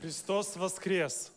Христос воскрес!